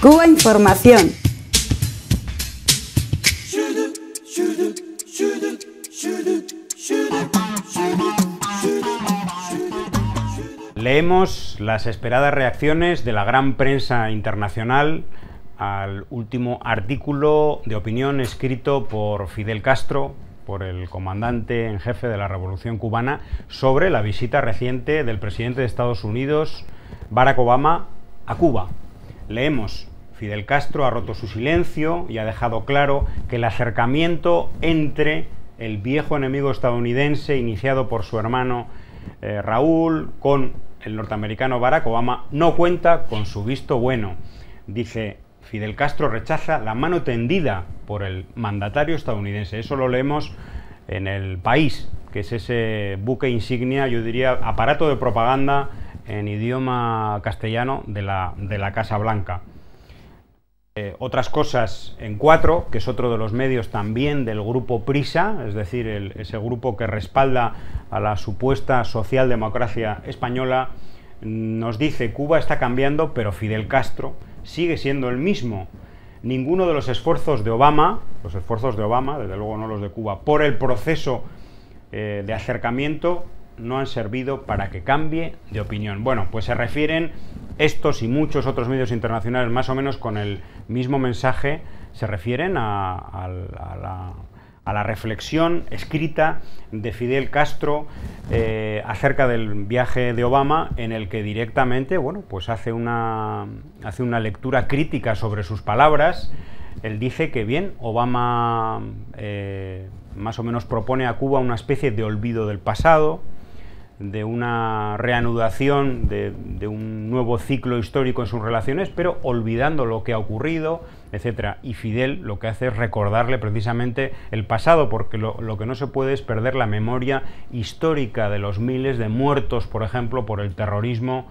Cuba Información. Leemos las esperadas reacciones de la gran prensa internacional al último artículo de opinión escrito por Fidel Castro, por el comandante en jefe de la Revolución cubana, sobre la visita reciente del presidente de Estados Unidos, Barack Obama, a Cuba. Leemos, Fidel Castro ha roto su silencio y ha dejado claro que el acercamiento entre el viejo enemigo estadounidense iniciado por su hermano eh, Raúl con el norteamericano Barack Obama no cuenta con su visto bueno. Dice, Fidel Castro rechaza la mano tendida por el mandatario estadounidense. Eso lo leemos en el país, que es ese buque insignia, yo diría, aparato de propaganda en idioma castellano de la, de la Casa Blanca. Eh, otras cosas en cuatro, que es otro de los medios también del grupo Prisa, es decir, ese grupo que respalda a la supuesta socialdemocracia española, nos dice Cuba está cambiando, pero Fidel Castro sigue siendo el mismo. Ninguno de los esfuerzos de Obama, los esfuerzos de Obama, desde luego no los de Cuba, por el proceso eh, de acercamiento no han servido para que cambie de opinión. Bueno, pues se refieren estos y muchos otros medios internacionales más o menos con el mismo mensaje se refieren a, la, reflexión escrita de Fidel Castro eh, acerca del viaje de Obama en el que directamente bueno, pues hace, una, hace una lectura crítica sobre sus palabras. Él dice que bien, Obama eh, más o menos propone a Cuba una especie de olvido del pasado, de una reanudación de, un nuevo ciclo histórico en sus relaciones, pero olvidando lo que ha ocurrido, etcétera. Y Fidel lo que hace es recordarle precisamente el pasado, porque lo, lo, que no se puede es perder la memoria histórica de los miles de muertos, por ejemplo, por el terrorismo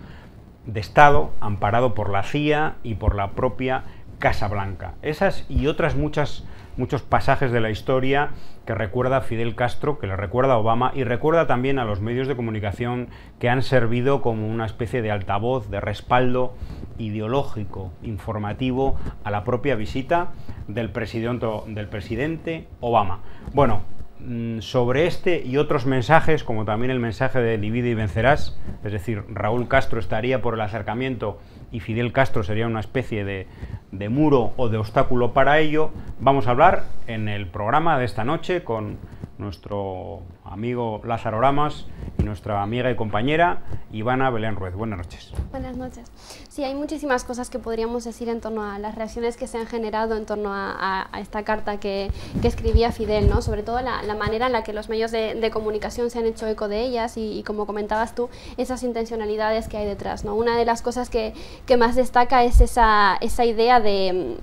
de Estado, amparado por la CIA y por la propia Casa Blanca. Esas y otras muchas muchos pasajes de la historia que recuerda a Fidel Castro, que le recuerda a Obama y recuerda también a los medios de comunicación que han servido como una especie de altavoz, de respaldo ideológico, informativo a la propia visita del presidente, del presidente Obama. Bueno, mm, sobre este y otros mensajes, como también el mensaje de Divide y Vencerás, es decir, Raúl Castro estaría por el acercamiento y Fidel Castro sería una especie de, de muro o de obstáculo para ello, vamos a hablar en el programa de esta noche con nuestro amigo Lázaro Ramas y nuestra amiga y compañera Ivana Belén Ruiz. Buenas noches. Buenas noches. Sí, hay muchísimas cosas que podríamos decir en torno a las reacciones que se han generado en torno a, esta carta que, escribía Fidel, ¿no? sobre todo la, manera en la que los medios de, comunicación se han hecho eco de ellas y, como comentabas tú, esas intencionalidades que hay detrás. ¿no? Una de las cosas que, que más destaca es esa, esa idea de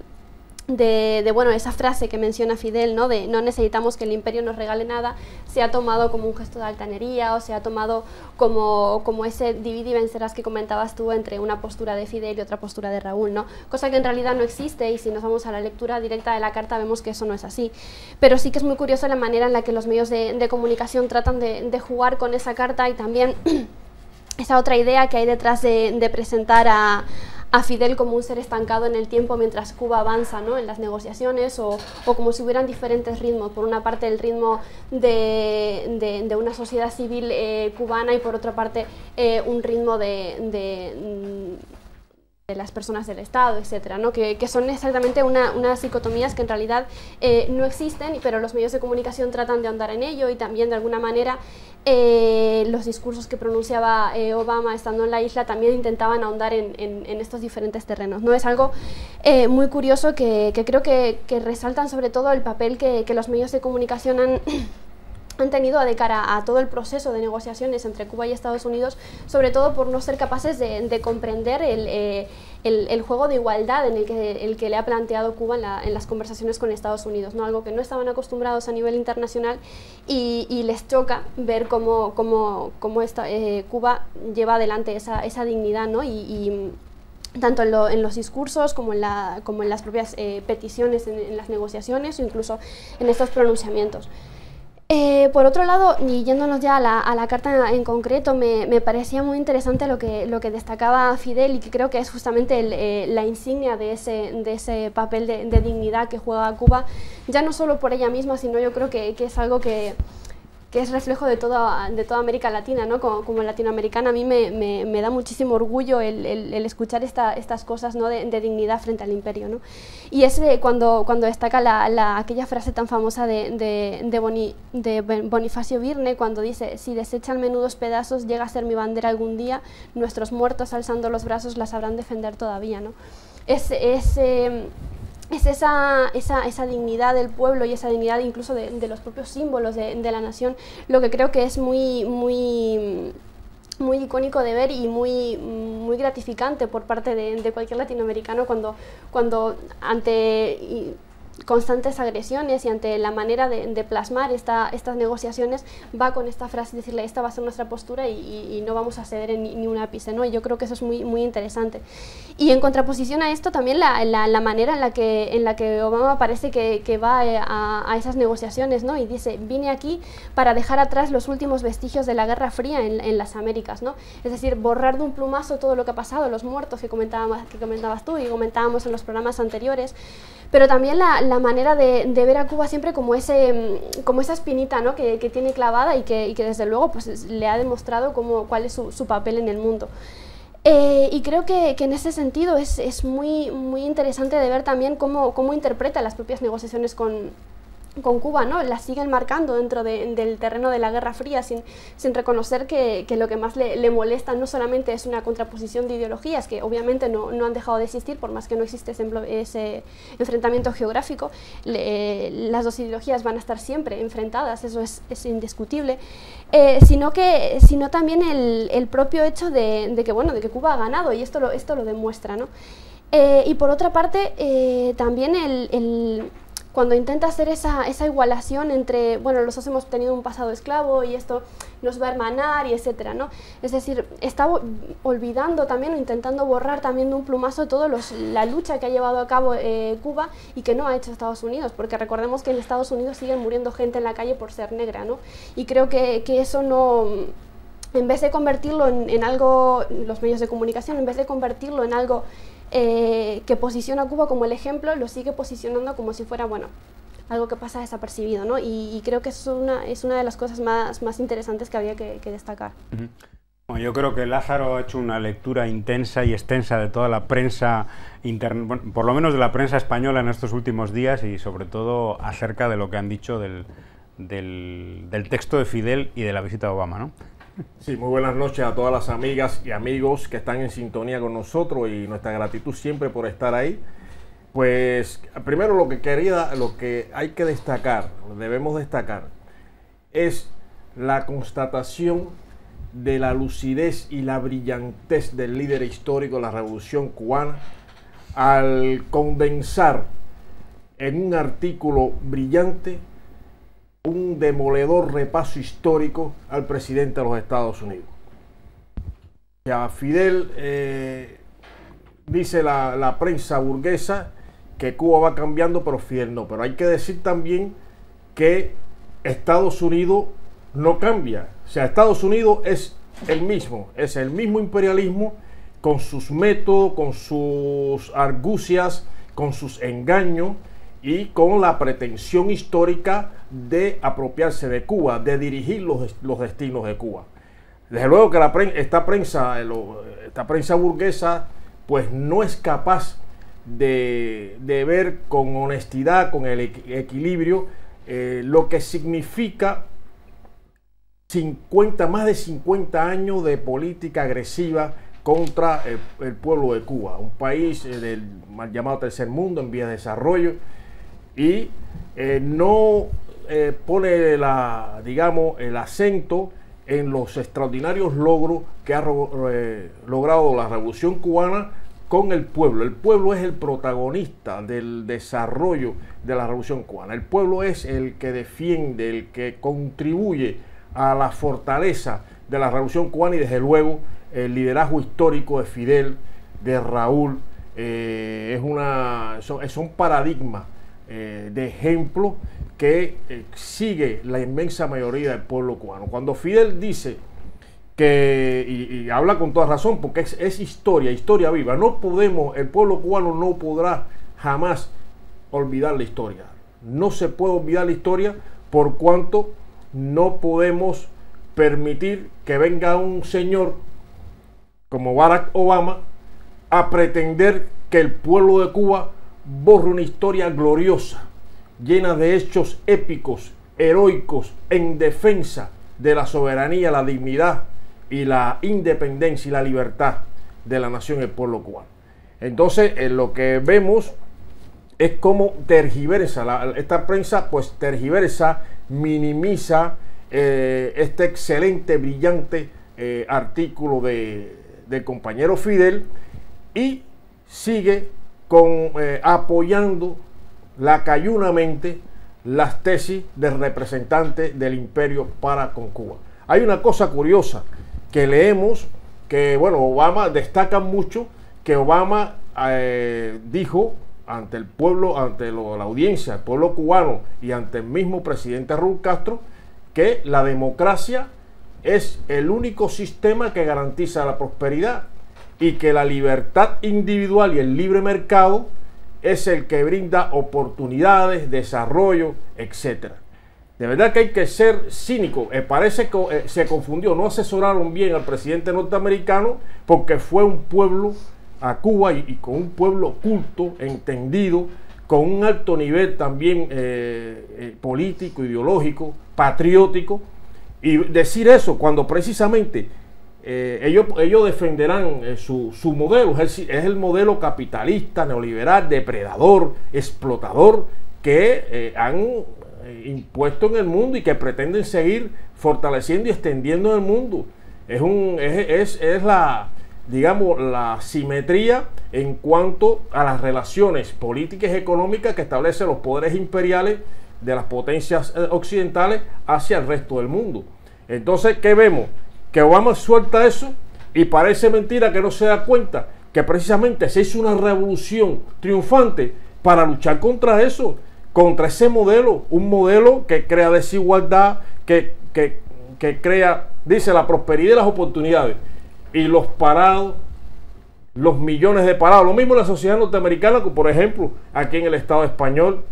de, bueno, esa frase que menciona Fidel, ¿no? de no necesitamos que el imperio nos regale nada, se ha tomado como un gesto de altanería o se ha tomado como, como ese divide y vencerás que comentabas tú entre una postura de Fidel y otra postura de Raúl, ¿no? cosa que en realidad no existe y si nos vamos a la lectura directa de la carta vemos que eso no es así. Pero sí que es muy curioso la manera en la que los medios de, comunicación tratan de, jugar con esa carta y también esa otra idea que hay detrás de presentar a a Fidel como un ser estancado en el tiempo mientras Cuba avanza ¿no? en las negociaciones o, como si hubieran diferentes ritmos. Por una parte el ritmo de, de, una sociedad civil eh, cubana y por otra parte eh, un ritmo de las personas del Estado, etcétera, ¿no? que, que son exactamente una, unas dicotomías que en realidad eh, no existen, pero los medios de comunicación tratan de ahondar en ello y también de alguna manera eh, los discursos que pronunciaba eh, Obama estando en la isla también intentaban ahondar en, en, estos diferentes terrenos. ¿no? Es algo muy curioso que, que creo que, que, resaltan sobre todo el papel que, que los medios de comunicación han han tenido de cara a todo el proceso de negociaciones entre Cuba y Estados Unidos, sobre todo por no ser capaces de, comprender eh, el, el, juego de igualdad en el que, el que le ha planteado Cuba en, las conversaciones con Estados Unidos, ¿no? algo que no estaban acostumbrados a nivel internacional y, les choca ver cómo, cómo, cómo esta, eh, Cuba lleva adelante esa, esa dignidad ¿no? y, tanto en, los discursos como en, la, como en las propias eh, peticiones en, en las negociaciones o incluso en estos pronunciamientos. Eh, por otro lado, y yéndonos ya a la, carta en concreto, me, parecía muy interesante lo que, lo que destacaba Fidel y que creo que es justamente eh, la insignia de ese, de ese papel de, dignidad que juega Cuba, ya no solo por ella misma, sino yo creo que es algo que, que es reflejo de toda, de toda América Latina, ¿no? Como, latinoamericana a mí me, me, da muchísimo orgullo el, el, escuchar esta, estas cosas ¿no? de, dignidad frente al imperio. ¿no? Y es cuando, cuando destaca la, la, aquella frase tan famosa de, de, de, Bonifacio Virne, cuando dice, si desechan menudos pedazos, llega a ser mi bandera algún día, nuestros muertos alzando los brazos la sabrán defender todavía. ¿no? Es, es eh, es esa, esa, esa, dignidad del pueblo y esa dignidad incluso de, los propios símbolos de, la nación, lo que creo que es muy, muy, muy icónico de ver y muy, muy gratificante por parte de, cualquier latinoamericano cuando, cuando ante constantes agresiones y ante la manera de, plasmar esta, estas negociaciones va con esta frase, decirle esta va a ser nuestra postura y, no vamos a ceder en ni, un ápice, ¿no? Y yo creo que eso es muy, muy interesante. Y en contraposición a esto también la, la, manera en la, que, en la que Obama parece que, que va eh, a, a, esas negociaciones, ¿no? Y dice, vine aquí para dejar atrás los últimos vestigios de la Guerra Fría en, en las Américas, ¿no? Es decir, borrar de un plumazo todo lo que ha pasado, los muertos que comentabas, que comentabas tú y comentábamos en los programas anteriores, pero también la, la manera de, de, ver a Cuba siempre como, ese, mm, como esa espinita ¿no? que, que tiene clavada y que, y que, desde luego pues, le ha demostrado cómo, cuál es su, su papel en el mundo. Eh, y creo que, que, en ese sentido es, es, muy, muy interesante de ver también cómo, cómo interpreta las propias negociaciones con, con Cuba, ¿no? La siguen marcando dentro del terreno de la Guerra Fría sin, sin reconocer que, que, lo que más le, le, molesta no solamente es una contraposición de ideologías, que obviamente no, no, han dejado de existir, por más que no existe ese, enfrentamiento geográfico, las dos ideologías van a estar siempre enfrentadas, eso es, es indiscutible, eh, sino, que, sino también el, el propio hecho de, de, que, bueno, de que Cuba ha ganado, y esto lo, esto lo demuestra, ¿no? Eh, y por otra parte, eh, también el cuando intenta hacer esa, esa igualación entre, bueno, los dos hemos tenido un pasado esclavo y esto nos va a hermanar y etcétera, ¿no? Es decir, está olvidando también o intentando borrar también de un plumazo toda la lucha que ha llevado a cabo eh, Cuba y que no ha hecho Estados Unidos, porque recordemos que en Estados Unidos siguen muriendo gente en la calle por ser negra, ¿no? Y creo que, eso no en vez de convertirlo en, algo, los medios de comunicación, en vez de convertirlo en algo eh, que posiciona a Cuba como el ejemplo, lo sigue posicionando como si fuera, bueno, algo que pasa desapercibido, ¿no? Y, creo que es una, es una de las cosas más, más interesantes que había que, destacar. bueno, yo creo que Lázaro ha hecho una lectura intensa y extensa de toda la prensa, por lo menos de la prensa española en estos últimos días y sobre todo acerca de lo que han dicho del, del, del texto de Fidel y de la visita de Obama, ¿no? Sí, muy buenas noches a todas las amigas y amigos que están en sintonía con nosotros y nuestra gratitud siempre por estar ahí. Pues primero lo que quería, lo que hay que destacar, debemos destacar, es la constatación de la lucidez y la brillantez del líder histórico de la revolución cubana al condensar en un artículo brillante un demoledor repaso histórico al presidente de los Estados Unidos. Fidel eh, dice la, la, prensa burguesa que Cuba va cambiando, pero Fidel no. Pero hay que decir también que Estados Unidos no cambia. O sea, Estados Unidos es el mismo, es el mismo imperialismo con sus métodos, con sus argucias, con sus engaños y con la pretensión histórica de apropiarse de Cuba, de dirigir los, los destinos de Cuba. Desde luego que esta, prensa, esta prensa burguesa pues no es capaz de, de ver con honestidad, con el equilibrio, eh, lo que significa 50, más de 50 años de política agresiva contra el, pueblo de Cuba, un país eh, del mal llamado tercer mundo en vías de desarrollo, y eh, no eh, pone la, digamos, el acento en los extraordinarios logros que ha eh, logrado la revolución cubana con el pueblo. El pueblo es el protagonista del desarrollo de la revolución cubana. El pueblo es el que defiende, el que contribuye a la fortaleza de la revolución cubana y desde luego el liderazgo histórico de Fidel, de Raúl, es una, son, son paradigmas eh, de ejemplo que eh, sigue la inmensa mayoría del pueblo cubano. Cuando Fidel dice que, y, habla con toda razón, porque es, es, historia, historia viva, no podemos, el pueblo cubano no podrá jamás olvidar la historia. No se puede olvidar la historia por cuanto no podemos permitir que venga un señor como Barack Obama a pretender que el pueblo de Cuba borre una historia gloriosa, llena de hechos épicos, heroicos, en defensa de la soberanía, la dignidad y la independencia y la libertad de la nación y el pueblo cubano. Entonces, en lo que vemos es como tergiversa, esta prensa pues tergiversa, minimiza eh, este excelente, brillante eh, artículo de, del compañero Fidel y sigue con, eh, apoyando lacayunamente las tesis del representante del imperio para con Cuba. Hay una cosa curiosa que leemos que, bueno, Obama destaca mucho que Obama dijo ante el pueblo, ante la audiencia, el pueblo cubano y ante el mismo presidente Raúl Castro, que la democracia es el único sistema que garantiza la prosperidad y que la libertad individual y el libre mercado es el que brinda oportunidades, desarrollo, etc. De verdad que hay que ser cínico. Eh, parece que eh, se confundió, no asesoraron bien al presidente norteamericano porque fue un pueblo a Cuba y, con un pueblo culto, entendido, con un alto nivel también eh, eh, político, ideológico, patriótico. Y decir eso cuando precisamente eh, ellos, ellos defenderán su, modelo, es el, modelo capitalista, neoliberal, depredador, explotador que han impuesto en el mundo y que pretenden seguir fortaleciendo y extendiendo en el mundo. Es, un, es, es la, digamos, la simetría en cuanto a las relaciones políticas y económicas que establecen los poderes imperiales de las potencias eh, occidentales hacia el resto del mundo. Entonces, ¿qué vemos? Que Obama suelta eso y parece mentira que no se da cuenta que precisamente se hizo una revolución triunfante para luchar contra eso, contra ese modelo, un modelo que crea desigualdad, que, que, que crea, dice, la prosperidad y las oportunidades y los parados, los millones de parados. Lo mismo en la sociedad norteamericana, que por ejemplo aquí en el Estado español,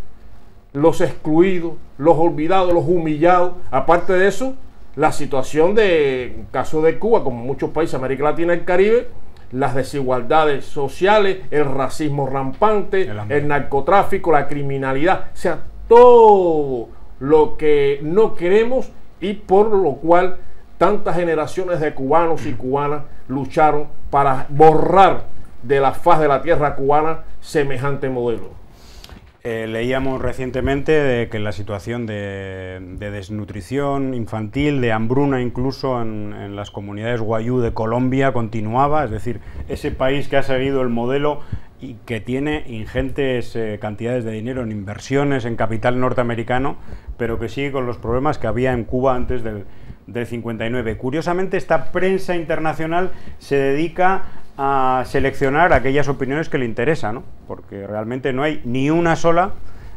los excluidos, los olvidados, los humillados. Aparte de eso, la situación de, caso de Cuba, como muchos países de América Latina y el Caribe, las desigualdades sociales, el racismo rampante, el, el narcotráfico, la criminalidad, o sea, todo lo que no queremos y por lo cual tantas generaciones de cubanos y cubanas lucharon para borrar de la faz de la tierra cubana semejante modelo. Eh, leíamos recientemente de que la situación de, desnutrición infantil, de hambruna incluso en, las comunidades guayú de Colombia continuaba, es decir, ese país que ha seguido el modelo y que tiene ingentes eh, cantidades de dinero en inversiones en capital norteamericano, pero que sigue con los problemas que había en Cuba antes del, del 59. Curiosamente, esta prensa internacional se dedica a seleccionar aquellas opiniones que le interesan, ¿no? porque realmente no hay ni una sola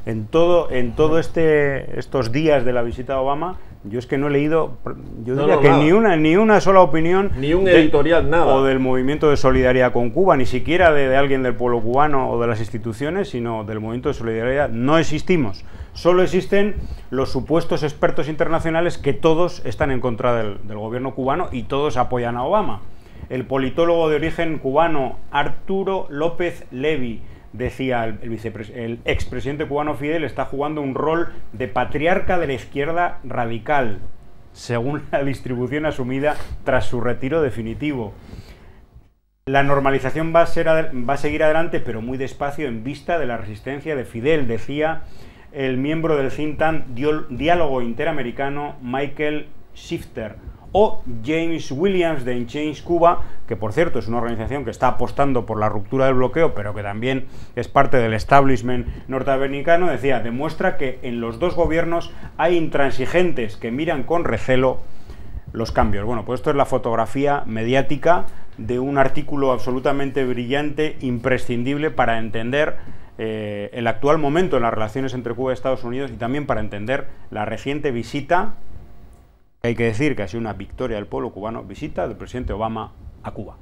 en todo en todo este estos días de la visita de Obama. Yo es que no he leído yo diría que ni una ni una sola opinión ni un editorial nada. o del movimiento de solidaridad con Cuba ni siquiera de, de, alguien del pueblo cubano o de las instituciones sino del movimiento de solidaridad. No existimos. Solo existen los supuestos expertos internacionales que todos están en contra del, gobierno cubano y todos apoyan a Obama. El politólogo de origen cubano Arturo López Levy decía el, el expresidente cubano Fidel está jugando un rol de patriarca de la izquierda radical, según la distribución asumida tras su retiro definitivo. La normalización va a, ser, va a seguir adelante, pero muy despacio en vista de la resistencia de Fidel, decía el miembro del think tank Diálogo Interamericano Michael Shifter o James Williams de Change Cuba, que por cierto es una organización que está apostando por la ruptura del bloqueo, pero que también es parte del establishment norteamericano, decía, demuestra que en los dos gobiernos hay intransigentes que miran con recelo los cambios. Bueno, pues esto es la fotografía mediática de un artículo absolutamente brillante, imprescindible para entender eh, el actual momento en las relaciones entre Cuba y Estados Unidos y también para entender la reciente visita, hay que decir que ha sido una victoria del pueblo cubano, visita del presidente Obama a Cuba.